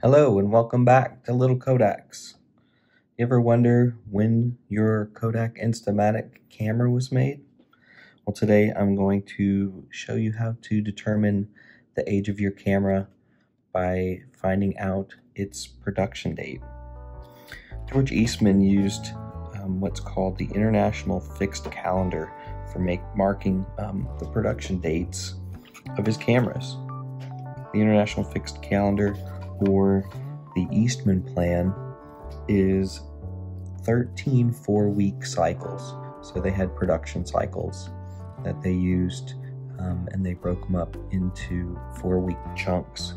Hello and welcome back to Little Kodaks. You ever wonder when your Kodak Instamatic camera was made? Well, today I'm going to show you how to determine the age of your camera by finding out its production date. George Eastman used um, what's called the International Fixed Calendar for make, marking um, the production dates of his cameras. The International Fixed Calendar or the Eastman plan is 13 four week cycles. So they had production cycles that they used um, and they broke them up into four week chunks.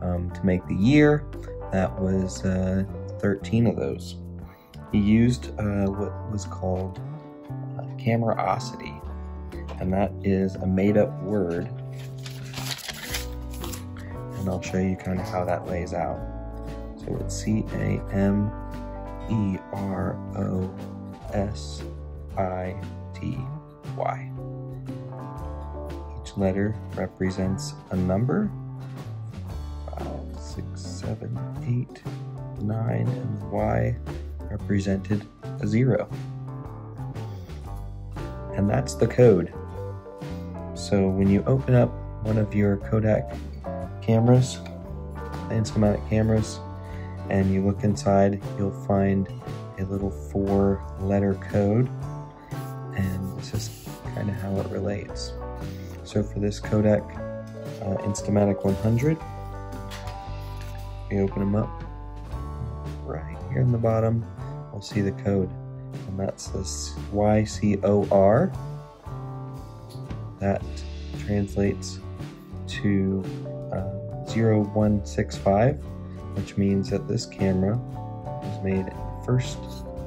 Um, to make the year, that was uh, 13 of those. He used uh, what was called uh, camerosity, and that is a made up word and I'll show you kind of how that lays out. So it's C-A-M-E-R-O-S-I-T-Y. Each letter represents a number. Five, six, seven, eight, nine, and the Y represented a zero. And that's the code. So when you open up one of your Kodak cameras, Instamatic cameras, and you look inside, you'll find a little four letter code, and this is kind of how it relates. So for this Kodak uh, Instamatic 100, we open them up right here in the bottom, we'll see the code, and that's this YCOR. That translates to uh, 0165, which means that this camera was made in the first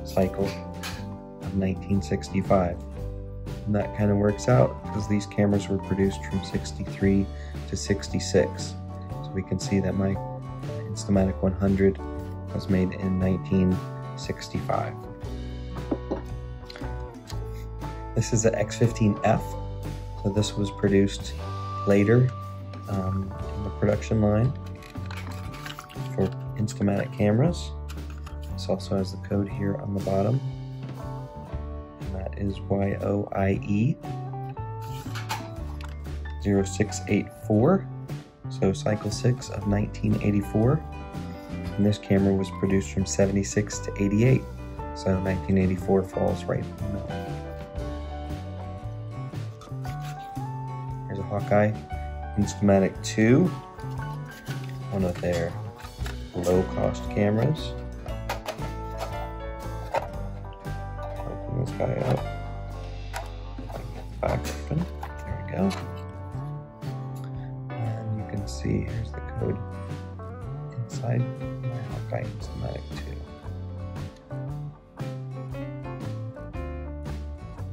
cycle of 1965. And that kind of works out because these cameras were produced from 63 to 66. So we can see that my Instamatic 100 was made in 1965. This is the X15F, so this was produced later um, in the production line for Instamatic cameras. This also has the code here on the bottom, and that is YOIE 0684, so cycle 6 of 1984. And this camera was produced from 76 to 88, so 1984 falls right in the middle. Here's Instamatic 2, one of their low-cost cameras. Open this guy up. Back open. There we go. And you can see here's the code inside my Hawkeye Instamatic 2.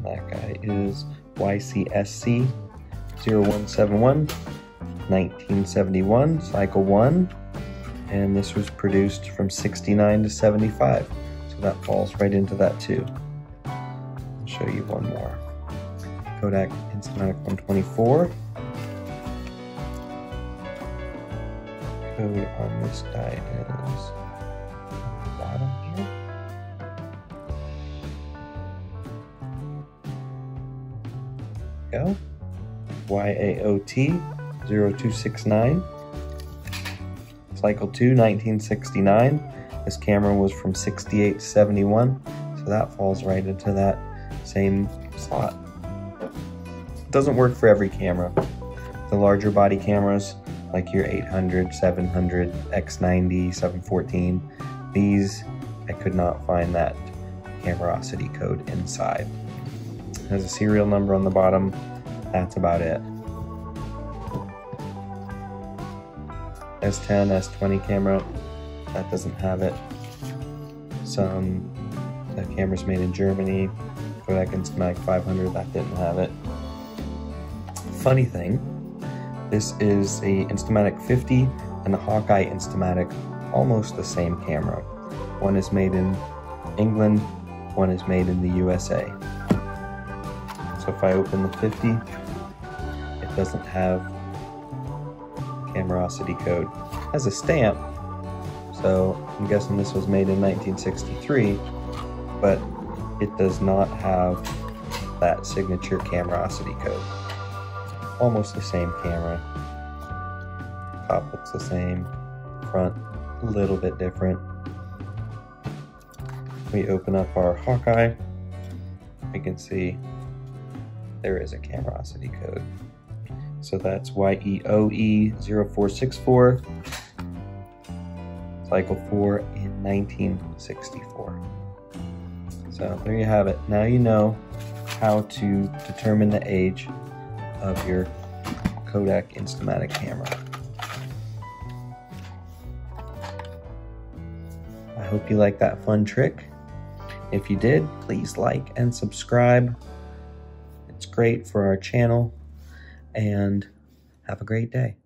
That guy is YCSC 0171 1971, cycle 1, and this was produced from 69 to 75, so that falls right into that too. I'll show you one more. Kodak Instamatic 124. Code on this guy is bottom here. Go. YAOT 0269. Cycle 2, 1969. This camera was from 68 to 71, so that falls right into that same slot. It doesn't work for every camera. The larger body cameras, like your 800, 700, X90, 714, these, I could not find that camerosity code inside. It has a serial number on the bottom, that's about it. S10, S20 camera, that doesn't have it. Some camera's made in Germany, Kodak Instamatic 500, that didn't have it. Funny thing, this is a Instamatic 50 and a Hawkeye Instamatic, almost the same camera. One is made in England, one is made in the USA. So if I open the 50, it doesn't have Camerosity code. It has a stamp, So I'm guessing this was made in 1963, but it does not have that signature Camerosity code. Almost the same camera. Top looks the same, front a little bit different. We open up our Hawkeye, we can see there is a Camerosity code. So that's YEOE0464, cycle 4 in 1964. So there you have it. Now you know how to determine the age of your Kodak Instamatic camera. I hope you like that fun trick. If you did, please like and subscribe. It's great for our channel and have a great day.